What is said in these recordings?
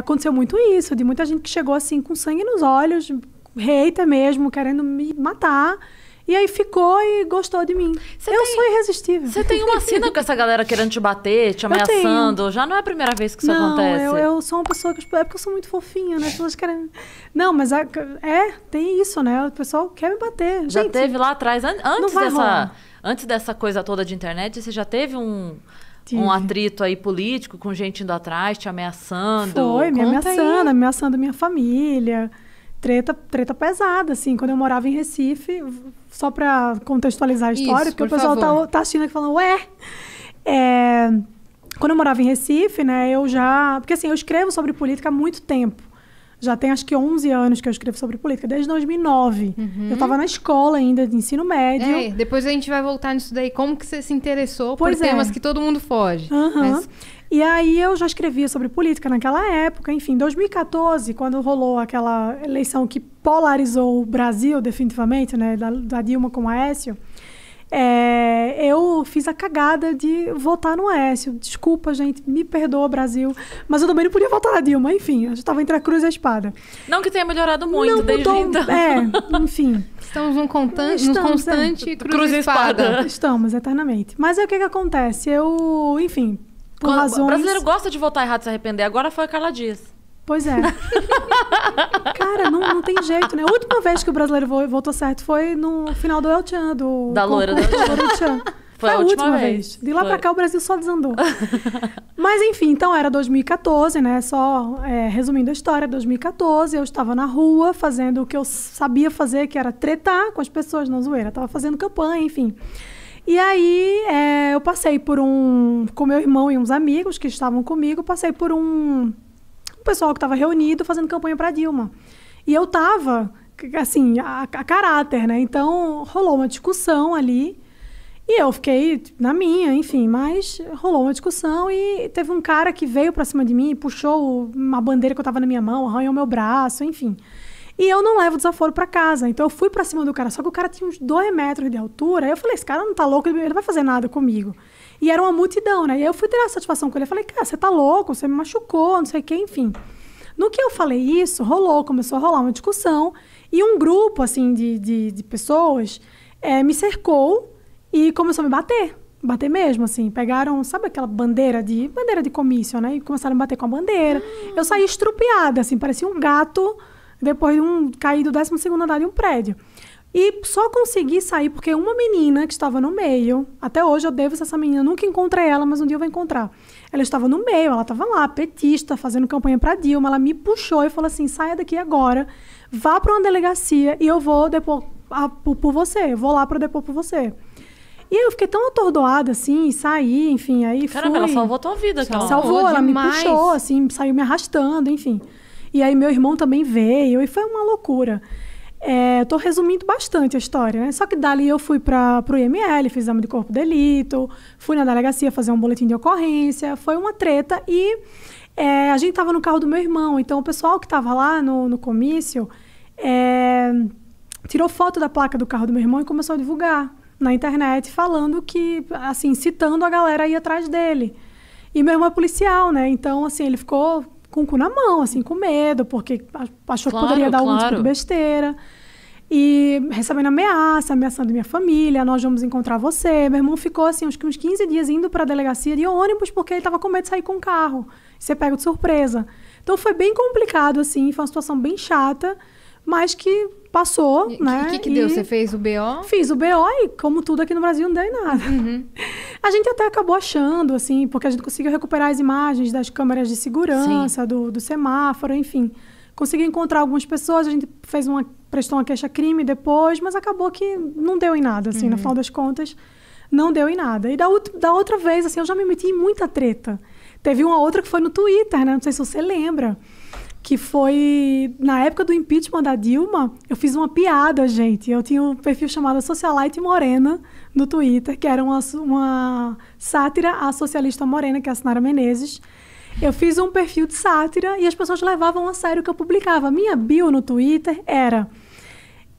aconteceu muito isso, de muita gente que chegou assim com sangue nos olhos, hater mesmo, querendo me matar. E aí ficou e gostou de mim. Você eu tem- sou irresistível. Você tem uma cena com essa galera querendo te bater, te ameaçando. Já não é a primeira vez que isso não, acontece. Eu, eu sou uma pessoa que. É porque eu sou muito fofinha, né? As pessoas querem. Não, mas é, é, tem isso, né? O pessoal quer me bater. Já Gente, teve lá atrás, an- antes dessa, rolar. antes dessa coisa toda de internet, você já teve um, Tive. um atrito aí político com gente indo atrás, te ameaçando? Foi, me Conta aí. ameaçando, ameaçando minha família. Treta, treta pesada, assim. Quando eu morava em Recife, só pra contextualizar a história, Isso, porque o por pessoal tá, tá assistindo aqui falando, ué. É, quando eu morava em Recife, né, eu já. Porque assim, eu escrevo sobre política há muito tempo. Já tem acho que 11 anos que eu escrevo sobre política, desde 2009. Eu tava na escola ainda, de ensino médio. Uhum. É, depois a gente vai voltar nisso daí. Como que você se interessou Pois por é. temas que todo mundo foge? Aham. Mas- E aí eu já escrevia sobre política naquela época. Enfim, 2014, quando rolou aquela eleição que polarizou o Brasil definitivamente, né, da, da Dilma com o Aécio, é, eu fiz a cagada de votar no Aécio. Desculpa, gente, me perdoa, Brasil. Mas eu também não podia votar na Dilma. Enfim, eu estava entre a cruz e a espada. Não que tenha melhorado muito não desde mudou. então. É, enfim. Estamos num, contan- Estamos, num constante é. cruz, Cruz e e espada. espada. Estamos, eternamente. Mas aí o que que acontece? Eu, enfim, por Quando- razões... O brasileiro gosta de votar errado e se arrepender. Agora foi a Carla Dias. Pois é. Cara, não, não tem jeito, né? A última vez que o brasileiro vo- votou certo foi no final do El Chan, do Da loira do do Chan. Foi a última vez. De lá pra cá o Brasil só desandou. Mas enfim, então era 2014, né? Só é, resumindo a história, 2014, eu estava na rua fazendo o que eu sabia fazer, que era tretar com as pessoas na zoeira. Tava fazendo campanha, enfim. E aí é, eu passei por um. Com meu irmão e uns amigos que estavam comigo, passei por um o pessoal que estava reunido fazendo campanha para Dilma. E eu tava, assim, a, a caráter, né? Então rolou uma discussão ali. E eu fiquei na minha, enfim, mas rolou uma discussão e teve um cara que veio pra cima de mim, puxou uma bandeira que eu tava na minha mão, arranhou meu braço, enfim. E eu não levo desaforo pra casa. Então eu fui pra cima do cara, só que o cara tinha uns dois metros de altura. Aí eu falei, esse cara não tá louco, ele não vai fazer nada comigo. E era uma multidão, né? E aí eu fui ter a satisfação com ele. Eu falei, cara, você tá louco, você me machucou, não sei o quê, enfim. No que eu falei isso, rolou, começou a rolar uma discussão. E um grupo, assim, de, de, de pessoas eh, me cercou e começou a me bater. Bater mesmo, assim. Pegaram, sabe aquela bandeira de bandeira de comício, né? E começaram a bater com a bandeira. Eu saí estrupiada, assim, parecia um gato depois de um cair do 12 andar de um prédio. E só consegui sair porque uma menina que estava no meio, até hoje eu devo essa menina, nunca encontrei ela, mas um dia eu vou encontrar. Ela estava no meio, ela estava lá, petista, fazendo campanha para Dilma. Ela me puxou e falou assim: saia daqui agora, vá para uma delegacia e eu vou depor a- por, por você, eu vou lá para depor por você. E eu fiquei tão atordoada assim, saí, enfim, aí Caramba, fui... ela salvou a tua vida, aquela. Salvou, Salvou ela demais. me puxou, assim, saiu me arrastando, enfim. E aí meu irmão também veio, e foi uma loucura. É, tô resumindo bastante a história, né? Só que dali eu fui para o IML, fiz exame de corpo de delito, fui na delegacia fazer um boletim de ocorrência, foi uma treta e é, a gente tava no carro do meu irmão, então o pessoal que tava lá no, no comício é, tirou foto da placa do carro do meu irmão e começou a divulgar na internet, falando que, assim, citando a galera aí atrás dele. E meu irmão é policial, né? Então, assim, ele ficou com o cu na mão, assim, com medo, porque achou Claro, que poderia dar algum tipo claro. de besteira. E recebendo ameaça, ameaçando minha família, nós vamos encontrar você. Meu irmão ficou, assim, acho que uns 15 dias indo para a delegacia de ônibus, porque ele estava com medo de sair com o carro. Você pega de surpresa. Então foi bem complicado, assim, foi uma situação bem chata, mas que passou, E né? o que, que deu? Você fez o BO? Fiz o BO e, como tudo aqui no Brasil, não deu em nada. Uhum. A gente até acabou achando, assim, porque a gente conseguiu recuperar as imagens das câmeras de segurança, do, do semáforo, enfim. Conseguiu encontrar algumas pessoas, a gente fez uma, prestou uma queixa-crime depois, mas acabou que não deu em nada, assim, no final das contas, não deu em nada. E da, da outra vez, assim, eu já me meti em muita treta. Teve uma outra que foi no Twitter, né? Não sei se você lembra que foi na época do impeachment da Dilma, eu fiz uma piada, gente. Eu tinha um perfil chamado Socialite Morena no Twitter, que era uma, uma sátira à socialista morena, que é a Sinara Menezes. Eu fiz um perfil de sátira e as pessoas levavam a sério o que eu publicava. Minha bio no Twitter era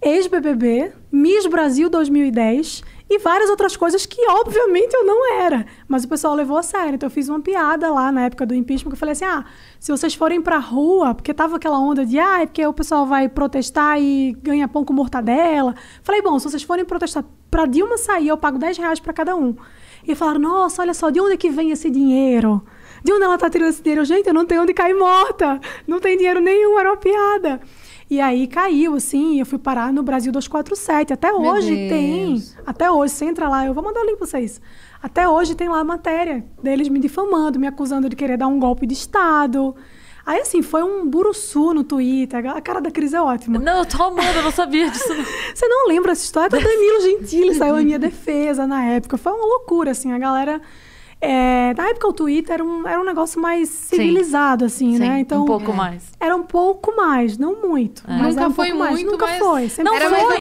ex-BBB, Miss Brasil 2010 E várias outras coisas que, obviamente, eu não era. Mas o pessoal levou a sério. Então, eu fiz uma piada lá na época do impeachment, que eu falei assim, ah, se vocês forem pra rua, porque tava aquela onda de, ah, é porque o pessoal vai protestar e ganha pão com mortadela. Falei, bom, se vocês forem protestar pra Dilma sair, eu pago 10 reais pra cada um. E falaram, nossa, olha só, de onde é que vem esse dinheiro? De onde ela tá tirando esse dinheiro? Gente, eu não tenho onde cair morta. Não tem dinheiro nenhum, era uma piada. E aí caiu, assim, e eu fui parar no Brasil 247. Até Meu hoje Deus. tem. Até hoje, você entra lá, eu vou mandar o link pra vocês. Até hoje tem lá a matéria deles me difamando, me acusando de querer dar um golpe de Estado. Aí, assim, foi um buruçu no Twitter. A cara da Cris é ótima. Não, eu tô amando, eu não sabia disso. não. Você não lembra essa história? O Danilo Gentili saiu em minha defesa na época. Foi uma loucura, assim. A galera... é, na época, o Twitter era um, era um negócio mais civilizado, assim, Sim, né? Então, um pouco mais. era um pouco mais, não muito. mas Nunca um foi pouco mais. muito, Nunca mas- foi. Sempre Não Era foi, mais